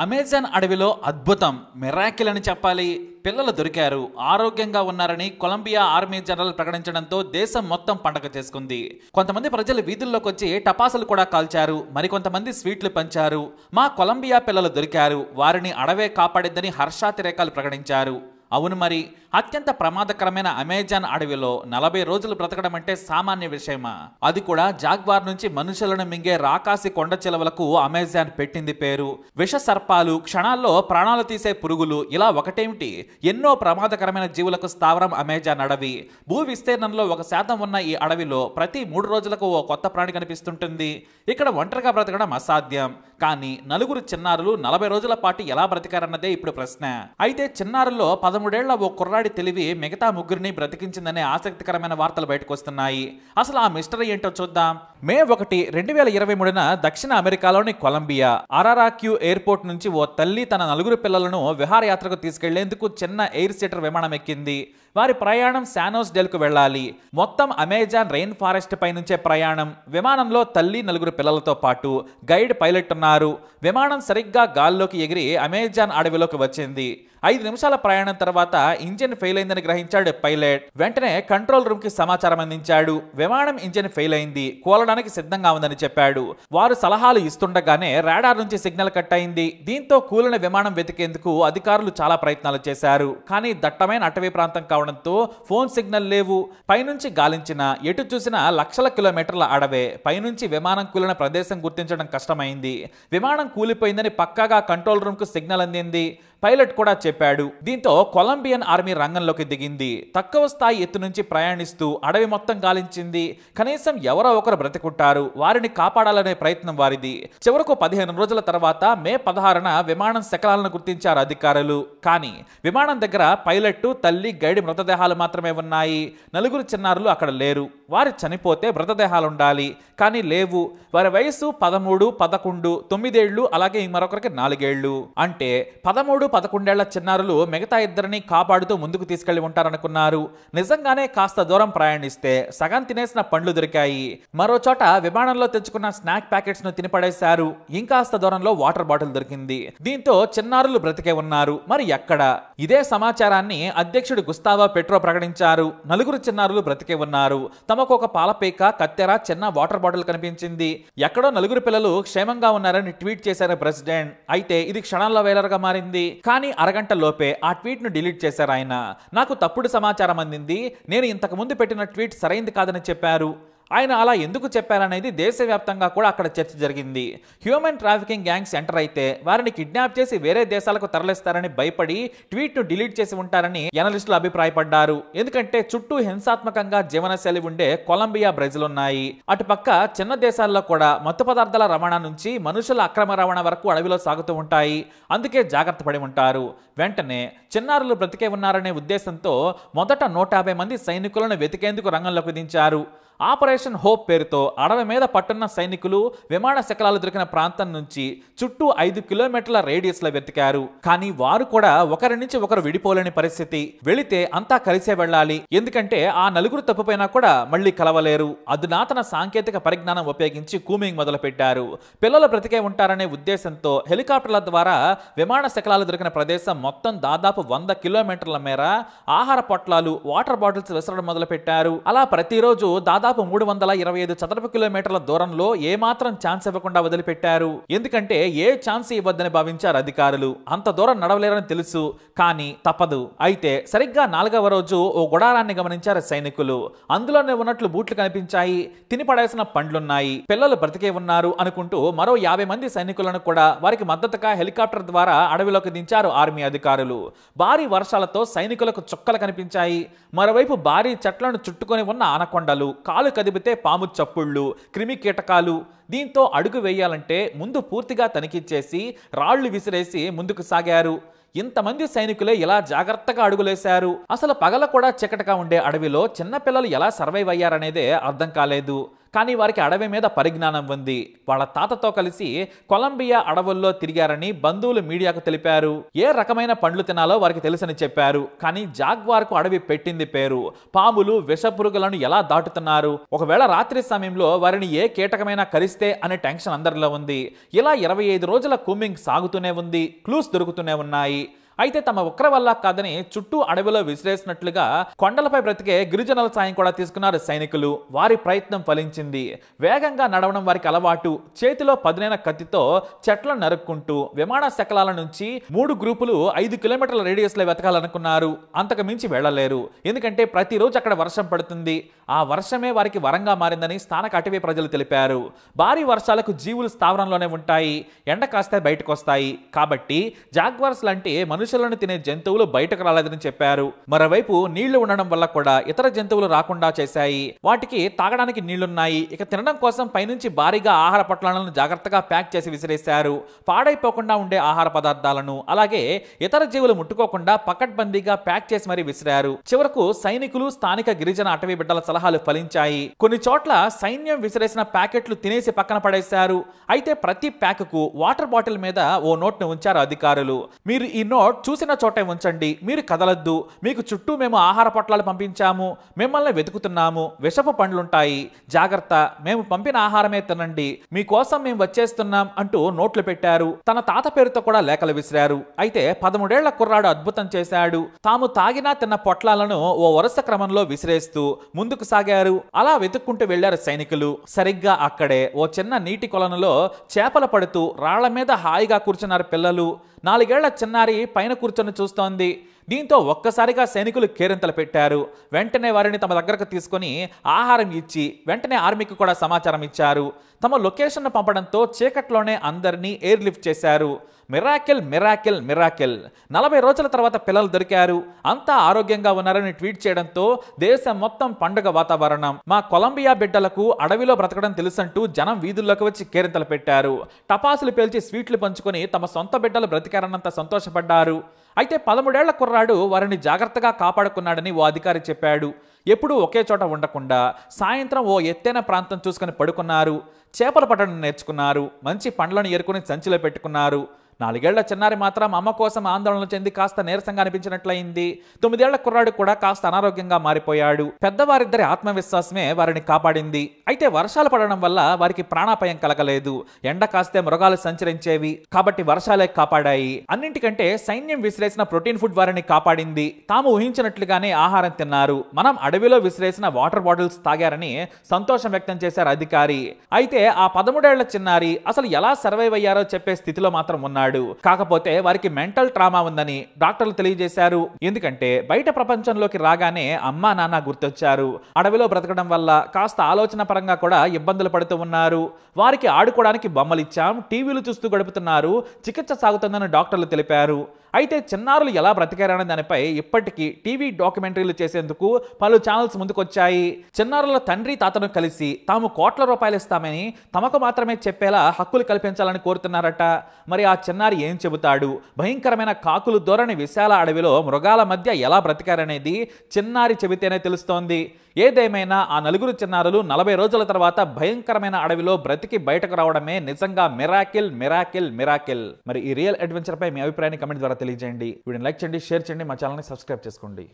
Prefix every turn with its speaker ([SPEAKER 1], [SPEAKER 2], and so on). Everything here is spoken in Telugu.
[SPEAKER 1] అమెజాన్ అడవిలో అద్భుతం మిరాకిల్ అని చెప్పాలి. పిల్లలు దొరికారు. ఆరోగ్యంగా ఉన్నారని కొలంబియా ఆర్మీ జనరల్ ప్రకటించడంతో దేశం మొత్తం పండగ చేసుకుంది. కొంతమంది ప్రజలు వీధుల్లోకి వచ్చి టపాసులు కూడా కాల్చారు. మరికొంతమంది స్వీట్లు పంచారు. మా కొలంబియా పిల్లలు దొరికారు. వారిని అడవే కాపాడిద్దని హర్షాతిరేకాలు ప్రకటించారు. అవును మరి అత్యంత ప్రమాదకరమైన అమెజాన్ అడవిలో నలభై రోజులు బ్రతకడం అంటే సామాన్య విషయమా? అది కూడా జాగ్వార్ నుంచి మనుషులను మింగే రాకాసి కొండ చిలవలకు అమెజాన్ పెట్టింది పేరు. విష సర్పాలు క్షణాల్లో ప్రాణాలు తీసే పురుగులు ఇలా ఒకటేమిటి? ఎన్నో ప్రమాదకరమైన జీవులకు స్థావరం అమెజాన్ అడవి. భూ విస్తీర్ణంలో ఒక శాతం ఉన్న ఈ అడవిలో ప్రతి మూడు రోజులకు ఓ కొత్త ప్రాణి కనిపిస్తుంటుంది. ఇక్కడ ఒంటరిగా బ్రతకడం అసాధ్యం. కానీ నలుగురు చిన్నారులు నలభై రోజుల పాటు ఎలా బ్రతికారన్నదే ఇప్పుడు ప్రశ్న. అయితే చిన్నారుల్లో పదమూడేళ్ళ ఓ కుర్రాడి తెలివి మిగతా ముగ్గురిని బ్రతికించిందనే ఆసక్తికరమైన వార్తలు బయటకు వస్తున్నాయి. అసలు ఆ మిస్టరీ ఏంటో చూద్దాం. మే ఒకటి రెండు వేల ఇరవై మూడున దక్షిణ అమెరికాలోని కొలంబియా అరారాక్యూ ఎయిర్పోర్ట్ నుంచి ఓ తల్లి తన నలుగురు పిల్లలను విహారయాత్రకు తీసుకెళ్ళేందుకు చిన్న ఎయిర్ సీటర్ విమానం ఎక్కింది. వారి ప్రయాణం శానోస్ డెల్కు వెళ్ళాలి. మొత్తం అమెజాన్ రెయిన్ ఫారెస్ట్ పై నుంచే ప్రయాణం. విమానంలో తల్లి నలుగురు పిల్లలతో పాటు గైడ్ పైలట్ ఉన్నారు. విమానం సరిగ్గా గాల్లోకి ఎగిరి అమెజాన్ అడవిలోకి వచ్చింది. ఐదు నిమిషాల ప్రయాణం తర్వాత ఇంజిన్ ఫెయిల్ అయిందని గ్రహించాడు పైలట్. వెంటనే కంట్రోల్ రూమ్కి సమాచారం అందించాడు. విమానం ఇంజిన్ ఫెయిల్ అయింది. కూలడానికి సిద్ధంగా ఉందని చెప్పాడు. వారు సలహాలు ఇస్తుండగానే రాడార్ నుంచి సిగ్నల్ కట్ అయింది. దీంతో కూలిన విమానం వెతికేందుకు అధికారులు చాలా ప్రయత్నాలు చేశారు. కానీ దట్టమైన అటవీ ప్రాంతం కావడంతో ఫోన్ సిగ్నల్ లేవు. పైనుంచి గాలించిన ఎటు చూసినా లక్షల కిలోమీటర్ల అడవే. పైనుంచి విమానం కూలిన ప్రదేశం గుర్తించడం కష్టమైంది. విమానం కూలిపోయిందని పక్కాగా కంట్రోల్ రూమ్కు సిగ్నల్ అందింది. పైలట్ కూడా చెప్పాడు. దీంతో కొలంబియన్ ఆర్మీ రంగంలోకి దిగింది. తక్కువ స్థాయి ఎత్తు నుంచి ప్రయాణిస్తూ అడవి మొత్తం గాలించింది. కనీసం ఎవరో ఒకరు బ్రతికుంటారు. వారిని కాపాడాలనే ప్రయత్నం వారిది. చివరకు పదిహేను రోజుల తర్వాత మే పదహారున విమానం శకలాలను గుర్తించారు అధికారులు. కానీ విమానం దగ్గర పైలట్ తల్లి గైడ్ మృతదేహాలు మాత్రమే ఉన్నాయి. నలుగురు చిన్నారులు అక్కడ లేరు. వారు చనిపోతే మృతదేహాలు ఉండాలి కానీ లేవు. వారి వయసు పదమూడు పదకొండు తొమ్మిదేళ్ళు అలాగే మరొకరికి నాలుగేళ్ళు అంటే పదమూడు పదకొండేళ్ళ చిన్నారులు మిగతా ఇద్దరిని కాపాడుతూ ముందుకు తీసుకెళ్ళి ఉంటారనుకున్నారు. నిజంగానే కాస్త దూరం ప్రయాణిస్తే సగం తినేసిన పండ్లు దొరికాయి. మరో చోట విమానంలో తెచ్చుకున్న స్నాక్ ప్యాకెట్స్ను తినిపడేశారు. ఇంకాస్త దూరంలో వాటర్ బాటిల్ దొరికింది. దీంతో చిన్నారులు బ్రతికే ఉన్నారు. మరి ఎక్కడ? ఇదే సమాచారాన్ని అధ్యక్షుడు గుస్తావా పెట్రో ప్రకటించారు. నలుగురు చిన్నారులు బ్రతికే ఉన్నారు. తమకు ఒక పాలపేక కత్తెర చిన్న వాటర్ బాటిల్ కనిపించింది. ఎక్కడో నలుగురు పిల్లలు క్షేమంగా ఉన్నారని ట్వీట్ చేశారు ప్రెసిడెంట్. అయితే ఇది క్షణాల్లో వేలర్గా మారింది. కానీ అరగంట లోపే ఆ ట్వీట్ను డిలీట్ చేశారు ఆయన. నాకు తప్పుడు సమాచారం అందింది. నేను ఇంతకు ముందు పెట్టిన ట్వీట్ సరైంది కాదని చెప్పారు. ఆయన అలా ఎందుకు చెప్పారనేది దేశవ్యాప్తంగా కూడా అక్కడ చర్చ జరిగింది. హ్యూమన్ ట్రాఫికింగ్ గ్యాంగ్స్ ఎంటర్ అయితే వారిని కిడ్నాప్ చేసి వేరే దేశాలకు తరలిస్తారని భయపడి ట్వీట్ను డిలీట్ చేసి ఉంటారని ఎనలిస్టులు అభిప్రాయపడ్డారు. ఎందుకంటే చుట్టూ హింసాత్మకంగా జీవనశైలి ఉండే కొలంబియా బ్రెజిల్ ఉన్నాయి. అటుపక్క చిన్న దేశాల్లో కూడా మత్తు పదార్థాల రవాణా నుంచి మనుషుల అక్రమ రవాణా వరకు అడవిలో సాగుతూ ఉంటాయి. అందుకే జాగ్రత్త పడి ఉంటారు. వెంటనే చిన్నారులు బ్రతికే ఉన్నారనే ఉద్దేశంతో మొదట నూట యాభై మంది సైనికులను వెతికేందుకు రంగంలోకి దించారు. ఆపరేషన్ హోప్ పేరుతో అడవి మీద పట్టున్న సైనికులు విమాన శకలాలు దొరికిన ప్రాంతం నుంచి చుట్టూ ఐదు కిలోమీటర్ల రేడియస్లో వెతికారు. కానీ వారు కూడా ఒకరి నుంచి ఒకరు విడిపోలేని పరిస్థితి. వెళితే అంతా కలిసే వెళ్ళాలి. ఎందుకంటే ఆ నలుగురు తప్పిపోయినా కూడా మళ్ళీ కలవలేరు. అధునాతన సాంకేతిక పరిజ్ఞానం ఉపయోగించి కూమింగ్ మొదలుపెట్టారు. పిల్లలు బ్రతికే ఉంటారనే ఉద్దేశంతో హెలికాప్టర్ల ద్వారా విమాన శకలాలు దొరికిన ప్రదేశం మొత్తం దాదాపు వంద కిలోమీటర్ల మేర ఆహార పొట్లాలు వాటర్ బాటిల్స్ విసరడం మొదలుపెట్టారు. అలా ప్రతిరోజు దాదాపు మూడు వందల ఇరవై ఐదు చదరపు కిలోమీటర్ల దూరంలో ఏమాత్రం ఛాన్స్ ఇవ్వకుండా వదిలిపెట్టారు. ఎందుకంటే ఏ ఛాన్స్ ఇవ్వద్దని భావించారు అధికారులు. అంత దూరం నడవలేరని తెలుసు కానీ తప్పదు. అయితే సరిగ్గా నాలుగవ రోజు ఓ గుడారాన్ని గమనించారు సైనికులు. అందులోనే ఉన్నట్లు బూట్లు కనిపించాయి తిని పడేసిన పండ్లున్నాయి. పిల్లలు బ్రతికే ఉన్నారు అనుకుంటూ మరో యాభై మంది సైనికులను కూడా వారికి మద్దతుగా హెలికాప్టర్ ద్వారా అడవిలోకి దించారు ఆర్మీ అధికారులు. భారీ వర్షాలతో సైనికులకు చుక్కలు కనిపించాయి. మరోవైపు భారీ చెట్లను చుట్టుకొని ఉన్న ఆనకొండలు కాలు కదిపితే పాము చప్పుళ్ళు క్రిమి కీటకాలు. దీంతో అడుగు వేయాలంటే ముందు పూర్తిగా తనిఖీ చేసి రాళ్ళు విసిరేసి ముందుకు సాగారు. ఇంతమంది సైనికులే ఇలా జాగ్రత్తగా అడుగులేశారు. అసలు పగల కూడా చీకటిగా ఉండే అడవిలో చిన్నపిల్లలు ఎలా సర్వైవ్ అయ్యారనేదే అర్థం కాలేదు. కానీ వారికి అడవి మీద పరిజ్ఞానం ఉంది. వాళ్ళ తాతతో కలిసి కొలంబియా అడవుల్లో తిరిగారని బంధువులు మీడియాకు తెలిపారు. ఏ రకమైన పండ్లు తినాలో వారికి తెలుసని చెప్పారు. కానీ జాగ్వార్కు అడవి పెట్టింది పేరు. పాములు విషపురుగులను ఎలా దాటుతున్నారు? ఒకవేళ రాత్రి సమయంలో వారిని ఏ కీటకమైనా కరిస్తే అనే టెన్షన్ అందరిలో ఉంది. ఇలా ఇరవై ఐదు రోజుల కూమింగ్ సాగుతూనే ఉంది. క్లూస్ దొరుకుతూనే ఉన్నాయి. అయితే తమ ఉక్ర వల్ల కాదని చుట్టూ అడవిలో విసిరేసినట్లుగా కొండలపై బ్రతికే గిరిజనుల సాయం కూడా తీసుకున్నారు సైనికులు. వారి ప్రయత్నం ఫలించింది. వేగంగా నడవడం వారికి అలవాటు. చేతిలో పదునైన కత్తితో చెట్లను నరుక్కుంటూ విమాన శకలాల నుంచి మూడు గ్రూపులు ఐదు కిలోమీటర్ల రేడియస్లో వెతకాలనుకున్నారు. అంతకు మించి వెళ్ళలేరు. ఎందుకంటే ప్రతిరోజు అక్కడ వర్షం పడుతుంది. ఆ వర్షమే వారికి వరంగా మారిందని స్థానిక అటవీ ప్రజలు తెలిపారు. భారీ వర్షాలకు జీవులు స్థావరంలోనే ఉంటాయి. ఎండ కాస్తే బయటకు వస్తాయి కాబట్టి జాగ్వార్స్ లాంటి మనుషులను తినే జంతువులు బయటకు రాలేదని చెప్పారు. మరోవైపు నీళ్ళు ఉండడం వల్ల కూడా ఇతర జంతువులు రాకుండా చేశాయి. వాటికి తాగడానికి నీళ్ళున్నాయి. ఇక తినడం కోసం పైనుంచి భారీగా ఆహార పొట్లాలను జాగ్రత్తగా ప్యాక్ చేసి విసిరేశారు. పాడైపోకుండా ఉండే ఆహార పదార్థాలను అలాగే ఇతర జీవులు ముట్టుకోకుండా పకడ్బందీగా ప్యాక్ చేసి మరీ విసిరారు. చివరకు సైనికులు స్థానిక గిరిజన అటవీ బిడ్డల సలహాలు ఫలించాయి. కొన్ని చోట్ల సైన్యం విసిరేసిన ప్యాకెట్లు తినేసి పక్కన పడేశారు. అయితే ప్రతి ప్యాక్కు వాటర్ బాటిల్ మీద ఓ నోట్ను ఉంచారు అధికారులు. మీరు ఈ నోట్ చూసిన చోటే ఉంచండి. మీరు కదలద్దు. మీకు చుట్టూ మేము ఆహార పొట్లాలు పంపించాము. మిమ్మల్ని వెతుకుతున్నాము. విషపు పండ్లుంటాయి. జాగ్రత్త. మేము పంపిన ఆహారమే తినండి. మీకోసం మేము వచ్చేస్తున్నాం అంటూ నోట్లు పెట్టారు. తన తాత పేరుతో కూడా లేఖలు విసిరారు. అయితే పదమూడేళ్ళ కుర్రాడు అద్భుతం చేశాడు. తాము తాగినా తిన్న పొట్లాలను ఓ వరుస క్రమంలో విసిరేస్తూ ముందుకు సాగారు. అలా వెతుక్కుంటూ వెళ్ళారు సైనికులు. సరిగ్గా అక్కడే ఓ చిన్న నీటి కొలనులో చేపలు పడుతూ రాళ్ళ మీద హాయిగా కూర్చున్నారు పిల్లలు. నాలుగేళ్ళ చిన్నారి పైన కూర్చొని చూస్తోంది. దీంతో ఒక్కసారిగా సైనికులు కేరింతలు పెట్టారు. వెంటనే వారిని తమ దగ్గరకు తీసుకొని ఆహారం ఇచ్చి వెంటనే ఆర్మీకి కూడా సమాచారం ఇచ్చారు. తమ లొకేషన్ పంపడంతో చీకట్లోనే అందరినీ ఎయిర్ లిఫ్ట్ చేశారు. Miracle miracle miracle. నలభై రోజుల తర్వాత పిల్లలు దొరికారు. అంతా ఆరోగ్యంగా ఉన్నారని ట్వీట్ చేయడంతో దేశం మొత్తం పండుగ వాతావరణం. మా కొలంబియా బిడ్డలకు అడవిలో బ్రతకడం తెలుసంటూ జనం వీధుల్లోకి వచ్చి కేరింతలు పెట్టారు. టపాసులు పేల్చి స్వీట్లు పంచుకొని తమ సొంత బిడ్డలు బ్రతికారన్నంత సంతోషపడ్డారు. అయితే పదమూడేళ్ళ కుర్రాడు వారిని జాగ్రత్తగా కాపాడుకున్నాడని ఓ అధికారి చెప్పాడు. ఎప్పుడూ ఒకే చోట ఉండకుండా సాయంత్రం ఓ ఎత్తైన ప్రాంతం చూసుకుని పడుకున్నారు. చేపలు పట్టడం నేర్చుకున్నారు. మంచి పండ్లను ఏరుకుని సంచిలో పెట్టుకున్నారు. నాలుగేళ్ళ చిన్నారి మాత్రం అమ్మ కోసం ఆందోళన చెంది కాస్త నీరసంగా అనిపించినట్లయింది. తొమ్మిదేళ్ళ కుర్రాడు కూడా కాస్త అనారోగ్యంగా మారిపోయాడు. పెద్దవారిద్దరి ఆత్మవిశ్వాసమే వారిని కాపాడింది. అయితే వర్షాలు పడడం వల్ల వారికి ప్రాణాపాయం కలగలేదు. ఎండ కాస్తే మృగాలు సంచరించేవి. కాబట్టి వర్షాలే కాపాడాయి. అన్నింటికంటే సైన్యం విసిరేసిన ప్రోటీన్ ఫుడ్ వారిని కాపాడింది. తాము ఊహించినట్లుగానే ఆహారం తిన్నారు. మనం అడవిలో విసిరేసిన వాటర్ బాటిల్స్ తాగారని సంతోషం వ్యక్తం చేశారు అధికారి. అయితే ఆ పదమూడేళ్ళ చిన్నారి అసలు ఎలా సర్వైవ్ అయ్యారో చెప్పే స్థితిలో మాత్రం ఉన్నాడు. కాకపోతే వారికి మెంటల్ ట్రామా ఉందని డాక్టర్లు తెలియజేశారు. ఎందుకంటే బయట ప్రపంచంలోకి రాగానే అమ్మా నాన్న గుర్తొచ్చారు. అడవిలో బ్రతకడం వల్ల కాస్త ఆలోచన పరంగా కూడా ఇబ్బందులు పడుతూ ఉన్నారు. వారికి ఆడుకోవడానికి బొమ్మలిచ్చాం టీవీలు చూస్తూ గడుపుతున్నారు చికిత్స సాగుతుందని డాక్టర్లు తెలిపారు. అయితే చిన్నారులు ఎలా బ్రతికారనే దానిపై ఇప్పటికీ టీవీ డాక్యుమెంటరీలు చేసేందుకు పలు ఛానల్స్ ముందుకొచ్చాయి. చిన్నారుల తండ్రి తాతను కలిసి తాము కోట్ల రూపాయలు ఇస్తామని తమకు మాత్రమే చెప్పేలా హక్కులు కల్పించాలని కోరుతున్నారట. మరి ఆ చిన్నారి ఏం చెబుతాడు? భయంకరమైన కాకులు ధోరణి విశాల అడవిలో మృగాల మధ్య ఎలా బ్రతికారనేది చిన్నారి చెబితేనే తెలుస్తోంది. ఏదేమైనా ఆ నలుగురు చిన్నారులు నలభై రోజుల తర్వాత భయంకరమైన అడవిలో బ్రతికి బయటకు రావడమే నిజంగా మిరాకిల్ మిరాకిల్ మిరాకిల్. మరి ఈ రియల్ అడ్వెంచర్ పై మీ అభిప్రాయాన్ని కమెంట్ ద్వారా తెలియజేయండి. వీడిని లైక్ చేయండి షేర్ చేయండి మా ఛానల్ని సబ్స్క్రైబ్ చేసుకోండి.